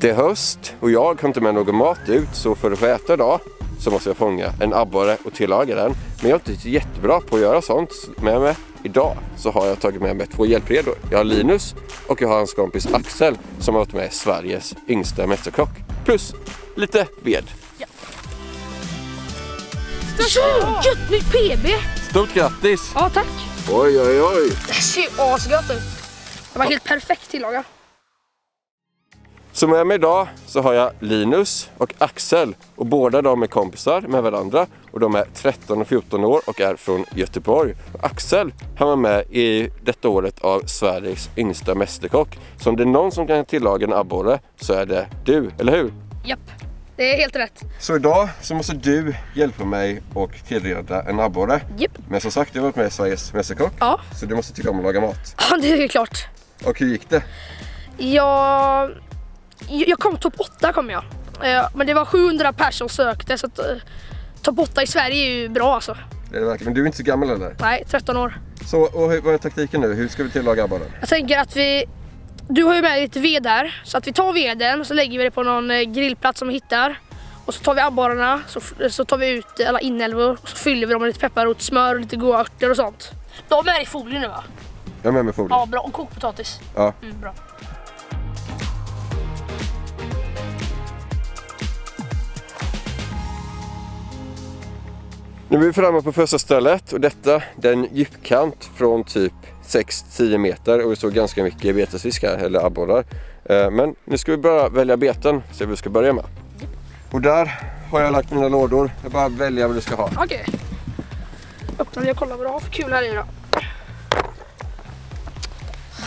Det är höst och jag har inte med någon mat ut så för att få äta idag så måste jag fånga en abborre och tillaga den. Men jag är inte jättebra på att göra sånt. Med mig idag så har jag tagit med mig två hjälpredor. Jag har Linus och jag har hans kompis Axel som har varit med Sveriges yngsta mästerkock. Plus lite ved. Gött nytt PB! Stort grattis! Ja tack! Oj oj oj! Det ser ju asgött ut. Det var helt perfekt tillagad. Så med mig idag så har jag Linus och Axel och båda de är kompisar med varandra och de är 13 och 14 år och är från Göteborg. Axel han var med i detta året av Sveriges yngsta mästerkock. Så om det är någon som kan tillaga en abborre så är det du, eller hur? Japp, det är helt rätt. Så idag så måste du hjälpa mig och tillreda en abborre. Japp. Men som sagt, jag har varit med i Sveriges mästerkock. Ja. Så du måste tycka om att laga mat. Ja, det är klart. Och hur gick det? Jag, jag kom topp 8 kom jag. Eh, Men det var 700 personer som sökte så att eh, topp 8 i Sverige är ju bra alltså. Det är det verkligen. Men du är inte så gammal eller? Nej, 13 år. Så och hur, vad är taktiken nu? Hur ska vi tillaga abborren? Jag tänker att vi... Du har ju med lite ved här. Så att vi tar veden så lägger vi det på någon eh, grillplats som vi hittar. Och så tar vi abborrarna, så, så tar vi ut alla inälvor och så fyller vi dem med lite pepparrot, smör och lite goda örter och sånt. De är i folie nu va? Jag är med med folie. Ja, bra. Och kokpotatis. Ja. Mm, bra. Nu är vi framme på första stället och detta det är en djupkant från typ 6-10 meter och det står ganska mycket betesfisk här, eller abborrar. Eh, Men nu ska vi bara välja beten, så vi ska börja med. Och där har jag lagt mina lådor. Jag bara välja vad du ska ha. Okej. Öppnar vi och kollar vad du har för kul här i då.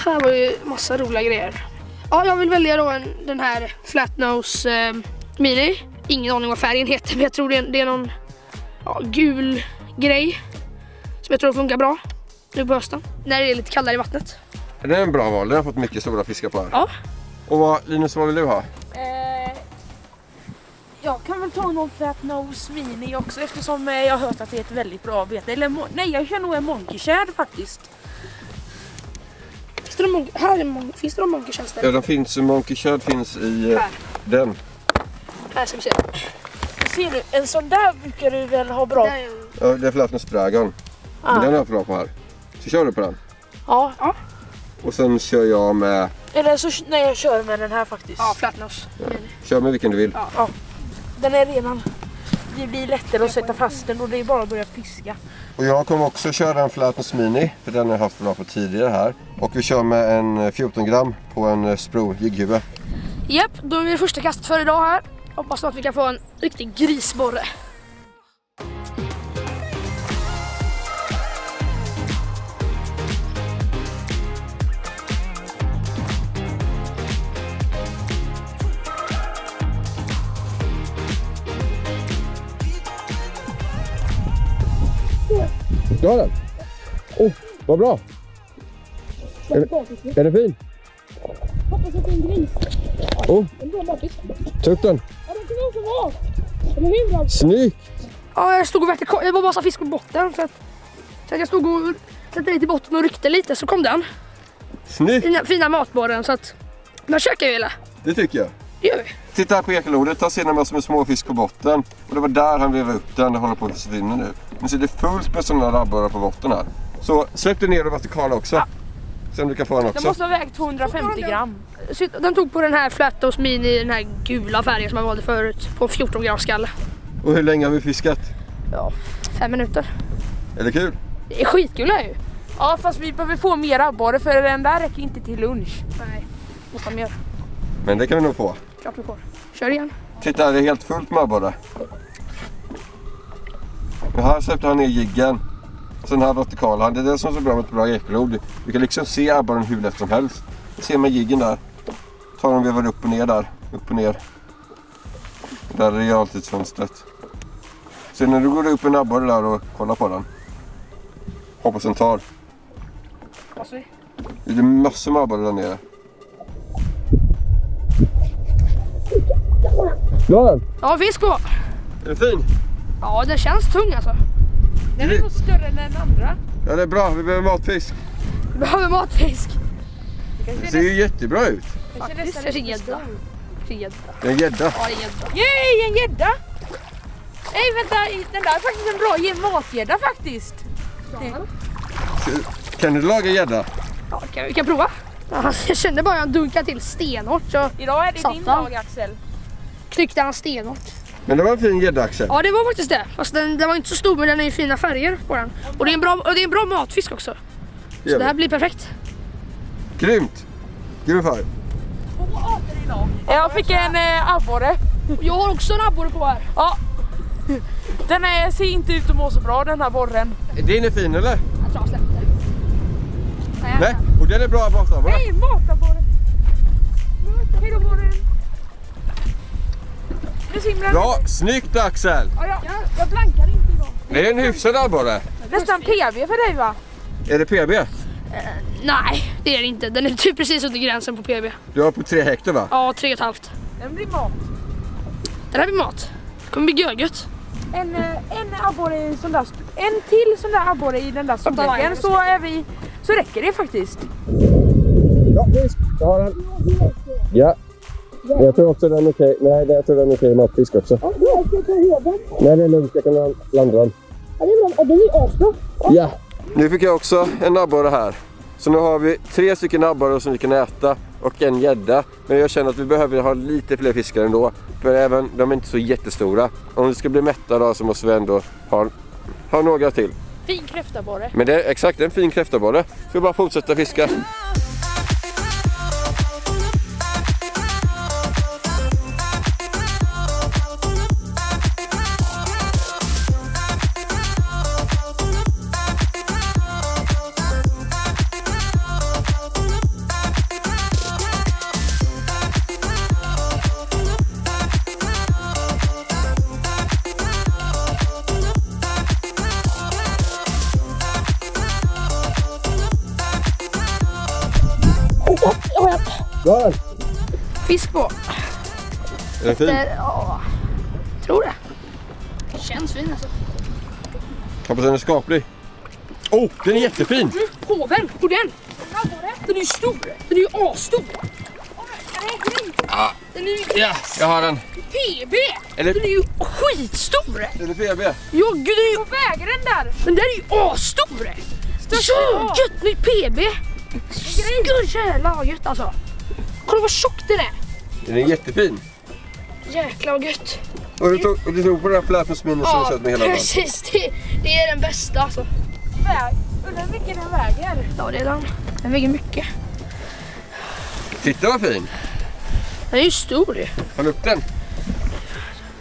Här var ju massa roliga grejer. Ja, jag vill välja då en, den här Flatnose eh, Mini. Ingen aning vad färgen heter, men jag tror det är, det är någon ja, gul grej. Som jag tror funkar bra nu på hösten. När det är lite kallare i vattnet. Det är en bra val, den har fått mycket stora fiskar på här. Ja. Och vad, Linus, vad vill du ha? Eh, jag kan väl ta någon Fat Nose Mini också eftersom eh, jag har hört att det är ett väldigt bra bete. Eller nej, jag kör nog en Monkey Shad faktiskt. Finns det någon, här är mon- finns det någon monkeystjänster? Ja, den finns, Monkey Shad finns i eh, Här. den. Här ska vi se. Ser du, en sån där brukar du väl ha bra? Ja, det är Flatnus Dragon. Men den är jag bra på här. Så kör du på den. Ja, Och sen kör jag med, eller så när jag kör med den här faktiskt. Ja, Flatnose Mini. kör med vilken du vill. Den är redan... Det blir lättare att sätta fast den och det är bara att börja fiska. Och jag kommer också köra en Flatnus Mini, för den har jag haft bra på tidigare här. Och vi kör med en eh, 14 gram på en eh, Spro jigghuvud. Japp, då är vi det första kastet för idag här. Hoppas att vi kan få en riktig grisborre. Du har den? Oh, vad bra! Är, är den fin? Hoppas att det är en gris. Oh, ta upp den! Hur? Snyggt! Ja, jag stod och väckte Det var massa fisk på botten. Så att, så att jag stod och satte dit i botten och ryckte lite så kom den. Snyggt! Fina, fina matborren så att den käkar vi eller? Det tycker jag. Det gör vi. Titta här på ekolodet, där ser ni massor med småfisk på botten. Och det var där han vevade upp den, det håller på att försvinna nu. Nu ser det fullt med sådana abborrar på botten här. Så släpp den ner och vertikala också. Se om du kan få den Den också. måste ha vägt 250 gram. Den tog på den här Flatnose Mini, den här gula färgen som jag valde förut. På en 14 grams skalle. Och hur länge har vi fiskat? Ja, fem minuter. Är det kul? Det är skitkul ju. Ja, fast vi behöver få mer abborre för den där räcker inte till lunch. Nej, måste mer. Men det kan vi nog få. Klart vi får. Kör igen. Titta, det är helt fullt med abborre. Och här släppte han ner jiggen. Sen här vertikala. Det är det som är så bra med ett bra ekolod. Du kan liksom se abborren hur lätt som helst. Ser man jiggen där. Tar den vevar upp och ner där. Upp och ner. Där är realtidsfönstret. Sen när du går upp en abborre där och kollar på den. Hoppas den tar. Hoppas vi. Det är massor med abborre där nere. Du har den? Ja, fisk på. Är den fin? Ja, den känns tung alltså. Den är nog större än den andra. Ja det är bra, vi behöver matfisk. Vi behöver matfisk. Det ser ju jättebra ut. Faktiskt, det. Det är gädda. Det är en gädda. Ja, det. Yay, en gädda! Nej vänta, den där är faktiskt en bra matgädda faktiskt. Kan du laga gädda? Ja, kan, vi kan prova. Ja, Jag kände bara att han dunkade till stenhårt så Idag är det din dag Axel. knyckte han stenhårt. Men det var en fin gädda Axel. Ja det var faktiskt det. Fast den, den var inte så stor men den är ju fina färger på den. Och det är en bra, och det är en bra matfisk också. Så det här blir perfekt. Grymt! Grym färg. Jag fick en eh, abborre. Jag har också en abborre på här. Ja. Den är, ser inte ut att må så bra den här borren. Din är fin eller? Jag tror jag släppte. Nej. Nej, och den är bra matabborre. Nej, matabborre! Hej då borren! Den. Bra, snyggt Axel! Ja, ja. Jag blankar inte idag. Det är en hyfsad abborre. Nästan PB för dig va? Är det PB? Nej det är det inte. Den är typ precis under gränsen på PB. Du har på tre hektar va? Ja tre och ett halvt. Den blir mat. Den här blir mat. Det kommer bli görgött. En, eh, en abborre i sån där, en till sån där abborre i den där storleken så är vi, så räcker det faktiskt. Ja. Jag har den. Ja. Jag tror också den är okej. Nej, jag tror den är okej matfisk också. Nej, det är lugnt. Jag kan landa den. Ja, det är bra. Och den är asbra. Ja. Nu fick jag också en abborre här. Så nu har vi tre stycken abborrar som vi kan äta och en gädda. Men jag känner att vi behöver ha lite fler fiskar ändå. För även de är inte så jättestora. Om vi ska bli mätta då så måste vi ändå ha, ha några till. Fin kräftaborre. Men det är exakt en fin kräftaborre. Ska vi bara fortsätta fiska. Där! Fisk på. Är den fin? Ja, tror det. Känns fin alltså. Hoppas den är skaplig. Oh, den är jättefin! Påven på den. Den är ju stor. Den är ju asstor. Den är ju Ja, jag har den. PB. Eller- Den är ju skitstor. Är det PB? Ja gud, den är ju, Vad väger den där? den där är ju asstor. Ja, gött med PB. Gud jävlar vad gött alltså. Kolla vad tjock den är. Den är jättefin. Jäklar vad gött. Och du tog, och du tog på den här flätmusminen som du Ja, sett med hela dagen. precis. Det, det är den bästa alltså. Väg. Undrar hur mycket den väger? Ja, det är den. Den väger mycket. Titta vad fin! Den är ju stor ju. Håll upp den.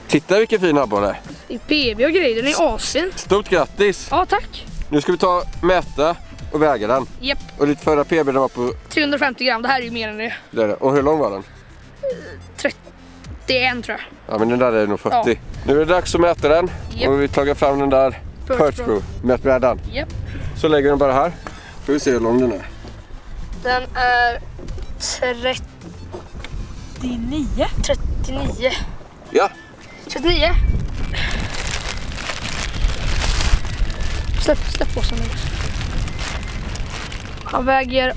Titta vilken fin abborre. Det är PB och grejer. Den är asfin. Stort grattis! Ja, tack. Nu ska vi ta mäta och väga den. Japp, Och ditt förra PB den var på 350 gram. Det här är ju mer än det. där. Och hur lång var den? 31 tror jag. Ja men den där är nog 40. Nu är det dags att mäta den. Japp. Och vi tar fram den där Perch Perch Pro. Pro mätbrädan. Japp. Så lägger vi den bara här. Får vi se hur lång den är. Den är 30, 39. 39. Ja, 39. Släpp, släpp bossen nu. Han väger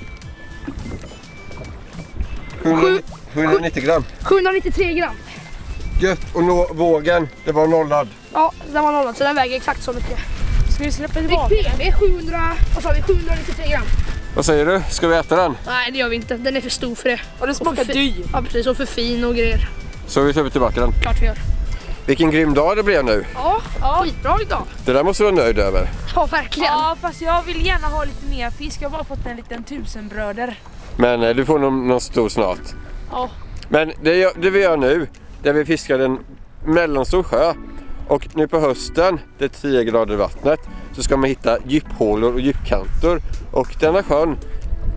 100, 190 gram. 793 gram. Gött och nå vågen. Det var nollad. Ja, den var nollad så den väger exakt så mycket. Ska vi släppa Det tillbaka? är PB 700, vad sa vi, 793 gram. Vad säger du? Ska vi äta den? Nej det gör vi inte, den är för stor för det. Och den smakar för- dy. Ja precis, och för fin och grejer. Så vi tar tillbaka den. Klart vi gör. Vilken grym dag det blev nu. Ja, skitbra idag. Det där måste du vara nöjd över. Ja verkligen. Ja fast jag vill gärna ha lite mer fisk. Jag har bara fått en liten tusenbröder. Men eh, du får nog någon stor snart. Ja. Men det, det vi gör nu, där vi fiskar en mellanstor sjö och nu på hösten, det är 10 grader i vattnet, så ska man hitta djuphålor och djupkanter. Och denna sjön,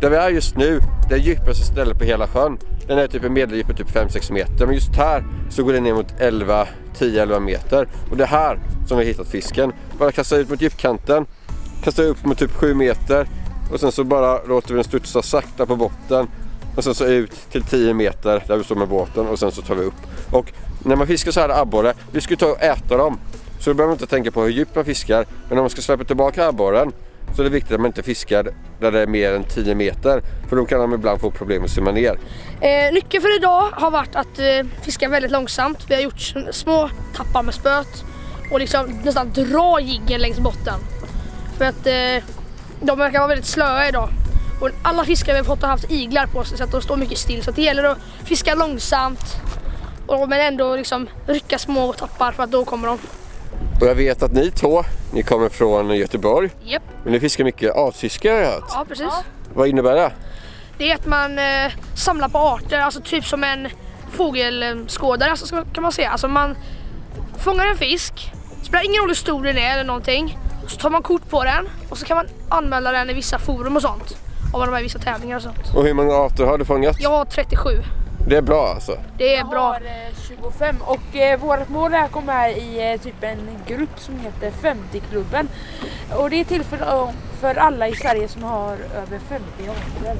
där vi är just nu, det är djupaste stället på hela sjön. Den är typ en medeldjup på typ 5-6 meter, men just här så går den ner mot 11, 10-11 meter. Och det är här som vi har hittat fisken. Bara kasta ut mot djupkanten, kasta upp mot typ 7 meter och sen så bara låter vi den studsa sakta på botten och sen så ut till 10 meter där vi står med båten och sen så tar vi upp. Och när man fiskar så här abborre, vi ska ju ta och äta dem. Så då behöver man inte tänka på hur djupt man fiskar. Men om man ska släppa tillbaka abborren, så det är viktigt att man inte fiskar där det är mer än 10 meter. För då kan de ibland få problem att simma ner. Eh, nyckeln för idag har varit att eh, fiska väldigt långsamt. Vi har gjort små tappar med spöet och liksom nästan dra jiggen längs botten. För att eh, de verkar vara väldigt slöa idag. Och alla fiskar vi har fått har haft iglar på sig så att de står mycket still. Så det gäller att fiska långsamt och, men ändå liksom rycka små tappar för att då kommer de. Och jag vet att ni två, ni kommer från Göteborg. Japp, Men ni fiskar mycket artfiske har jag hört. ja precis. Vad innebär det? Det är att man eh, samlar på arter, alltså typ som en fågelskådare alltså, kan man säga. Alltså man fångar en fisk, spelar ingen roll hur stor den är eller någonting. Så tar man kort på den och så kan man anmäla den i vissa forum och sånt. Om man är med vissa tävlingar och sånt. Och hur många arter har du fångat? Jag har 37. Det är bra alltså. Det är Jag bra. har eh, 25 och eh, vårt mål är att komma med i eh, typ en grupp som heter 50-klubben. Och det är till för, eh, för alla i Sverige som har över 50 arter.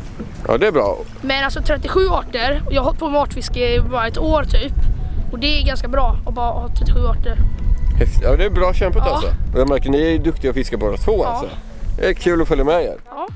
Ja det är bra. Men alltså 37 arter och jag har hållit på med artfiske i bara ett år typ. Och det är ganska bra att bara ha 37 arter. Häftigt. Ja det är bra kämpat Ja. alltså. Och jag märker ni är duktiga att fiska båda två Ja. alltså. Det är kul att följa med er. Ja.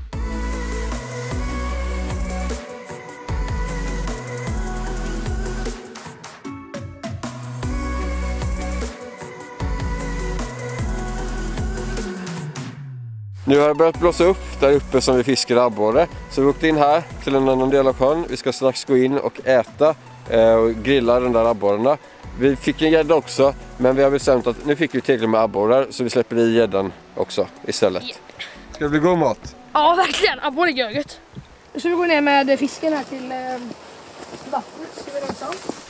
Nu har det börjat blåsa upp där uppe som vi fiskar abborre. Så vi åkte in här till en annan del av sjön. Vi ska strax gå in och äta eh, och grilla de där abborrarna. Vi fick en gädda också men vi har bestämt att nu fick vi tillräckligt med abborrar så vi släpper i gäddan också istället. Ja. Ska det bli god mat? Ja, verkligen. Abborre är görgött. Nu ska vi gå ner med fisken här till eh, vattnet.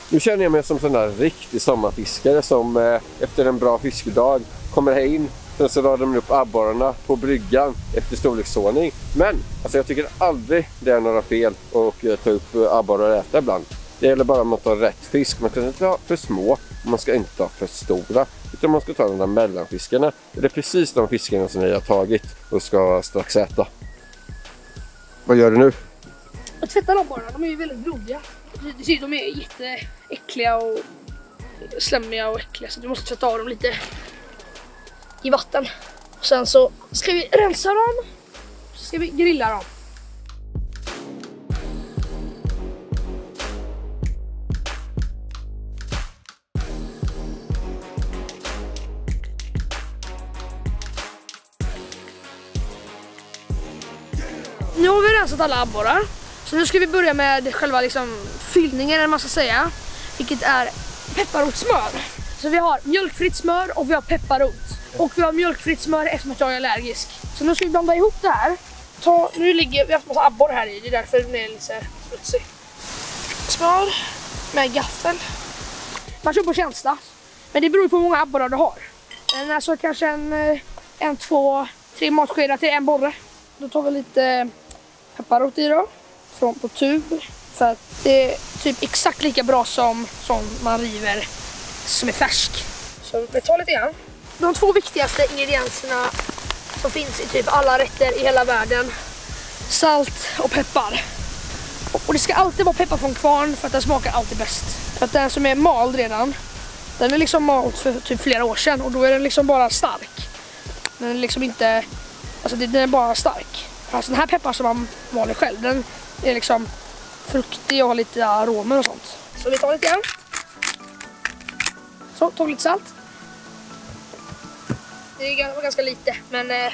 Nu känner jag mig som sån där riktig sommarfiskare som eh, efter en bra fiskedag kommer här in. Sen så radar man upp abborrarna på bryggan efter storleksordning. Men alltså, jag tycker aldrig det är några fel att eh, ta upp eh, abborrar och äta ibland. Det gäller bara att man tar rätt fisk. Man ska inte ta för små och man ska inte ta för stora. Utan man ska ta de där mellanfiskarna. Det är precis de fiskarna som vi har tagit och ska strax äta. Vad gör du nu? Jag tvättar abborrarna. De är ju väldigt blodiga. Du ser de är jätteäckliga och slemmiga och äckliga så du måste tvätta av dem lite i vatten. Och sen så ska vi rensa dem. Så ska vi grilla dem. Nu har vi rensat alla abborrar. Så nu ska vi börja med själva liksom fyllningen eller vad man ska säga. Vilket är pepparrotssmör. Så vi har mjölkfritt smör och vi har pepparrot. Och vi har mjölkfritt smör eftersom jag är allergisk. Så nu ska vi blanda ihop det här. Ta, nu ligger, vi har haft massa abborre här i, det är därför den är lite smutsig. Smör med gaffel. Man kör på känsla. Men det beror på hur många abborrar du har. Men alltså kanske en, eh, en två, tre matskedar till en borre. Då tar vi lite eh, pepparrot i då. Från på tub. För att det är typ exakt lika bra som, som man river som är färsk. Så vi tar lite grann. De två viktigaste ingredienserna som finns i typ alla rätter i hela världen. Salt och peppar. Och det ska alltid vara peppar från kvarn för att den smakar alltid bäst. För att den som är mald redan, den är liksom mald för typ flera år sedan och då är den liksom bara stark. Den är liksom inte, alltså den är bara stark. Alltså den här peppar som man maler själv, den är liksom fruktig och har lite aromer och sånt. Så vi tar lite grann. Så, tar vi lite salt. Det gan- ganska lite, men eh,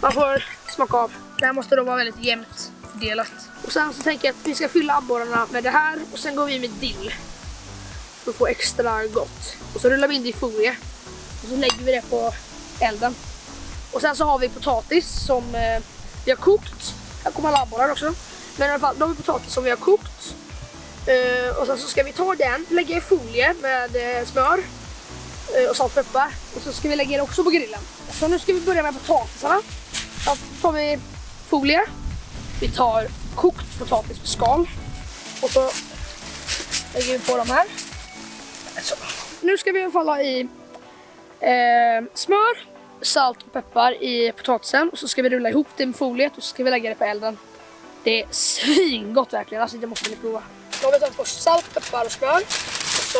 man får smaka av. Det här måste då vara väldigt jämnt fördelat. Och sen så tänker jag att vi ska fylla abborrarna med det här och sen går vi med dill. För att få extra gott. Och så rullar vi in det i folie. Och så lägger vi det på elden. Och sen så har vi potatis som eh, vi har kokt. Här kommer alla abborrar också. Men i alla fall, då har vi potatis som vi har kokt. Eh, och sen så ska vi ta den, lägga i folie med eh, smör Eh, och salt och peppar. Och så ska vi lägga det också på grillen. Så nu ska vi börja med potatisarna. Då tar vi folie. Vi tar kokt potatis på skal. Och så lägger vi på dem här. Så. Nu ska vi i alla fall ha i eh, smör, salt och peppar i potatisen. Och så ska vi rulla ihop det med foliet och så ska vi lägga det på elden. Det är svingott verkligen, alltså det måste ni prova. Då har vi tagit först salt, peppar och smör. Och så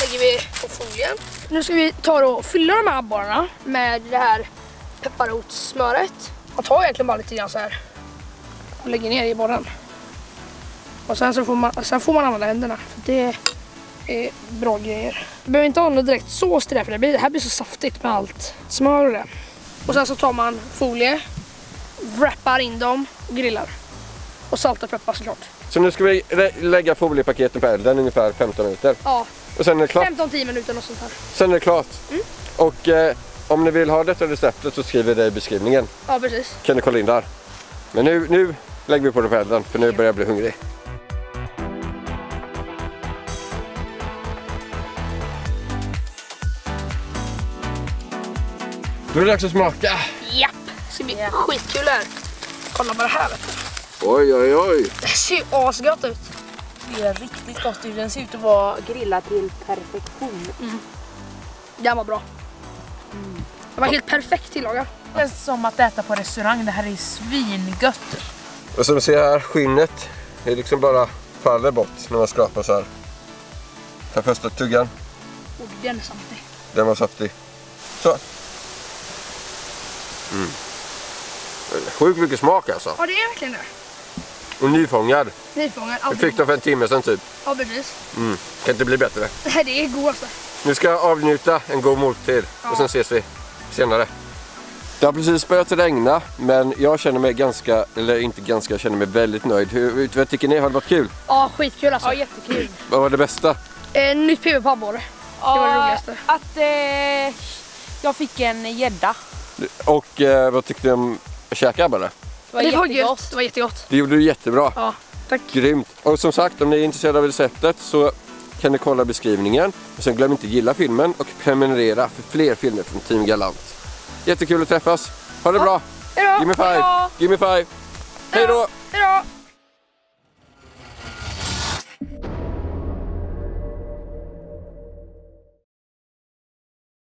lägger vi på folien. Nu ska vi ta och fylla de här abborrarna med det här pepparrotssmöret. Man tar egentligen bara lite grann så här och lägger ner i bollen. Och sen så får man, sen får man använda händerna. För det är bra grejer. Du behöver inte ha något direkt sås till det för det, blir, det här blir så saftigt med allt smör och det. Och sen så tar man folie, wrappar in dem och grillar. Och saltar och peppar såklart. Så nu ska vi lä- lägga foliepaketen på elden ungefär 15 minuter. Ja, Och sen är det klart. 15-10 minuter och sånt här. Sen är det klart. Mm. Och eh, om ni vill ha detta receptet så skriver det i beskrivningen. Ja, precis. Kan ni kolla in där. Men nu, nu lägger vi på det på elden för nu börjar jag bli hungrig. Då är det dags att smaka. Japp! Det ska bli skitkul här. Kolla på det här vet du. Oj, oj, oj. Det ser ju asgott ut. Det är riktigt gott ut. Den ser ut att vara grillad till perfektion. Den var bra. Det var helt perfekt tillagad. Det känns som att äta på restaurang. Det här är svingött. Och som du ser här, skinnet det är liksom bara faller bort när man skrapar så här. Ta första tuggan. Och den är saftig. Den var saftig. Så. Mm. Sjukt mycket smak alltså. Ja, det är verkligen det. Och nyfångad. Nyfångad. Jag fick den för en timme sedan typ. Ja, precis. Mm. Kan inte bli bättre. Det här det är god alltså. Nu ska jag avnjuta en god måltid och sen ses vi senare. Det har precis börjat regna men jag känner mig ganska, eller inte ganska, jag känner mig väldigt nöjd. Hur, vad tycker ni? Har det varit kul? Ja, skitkul alltså. Ja, jättekul. Vad var det bästa? Eh, nytt PV-pub var det. var det roligaste. Att eh, jag fick en gädda. Och eh, vad tyckte ni om att käka bara? Det var, det var jättegott. Det var jättegott. Det gjorde du jättebra. Ja, tack. Grymt. Och som sagt, om ni är intresserade av receptet så kan ni kolla beskrivningen. Och sen glöm inte gilla filmen och prenumerera för fler filmer från Team Galant. Jättekul att träffas. Ha det ja. bra. Hejdå. Give me five. Hejdå. Give me five. Hej då. Hej då.